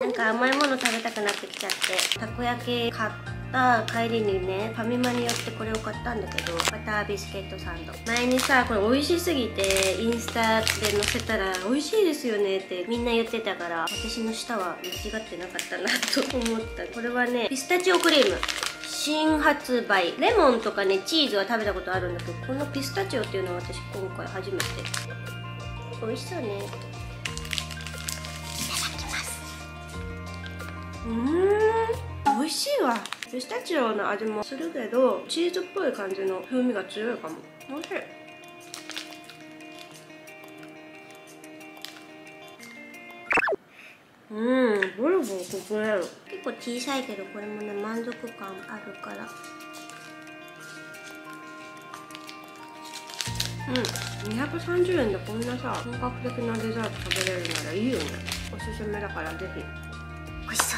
なんか甘いもの食べたくなってきちゃってたこ焼き買った帰りにねファミマに寄ってこれを買ったんだけどバタービスケットサンド。前にさこれ美味しすぎてインスタで載せたら美味しいですよねってみんな言ってたから私の舌は間違ってなかったなと思った。これはねピスタチオクリーム。新発売。レモンとかねチーズは食べたことあるんだけどこのピスタチオっていうのは私今回初めて。美味しそうね。しいわ。ピスタチオの味もするけどチーズっぽい感じの風味が強いかも。美味しい。うんボロボロこぼれる。結構小さいけどこれもね満足感あるから。うん230円でこんなさ本格的なデザート食べれるならいいよね。おすすめだからぜひ。ごちそう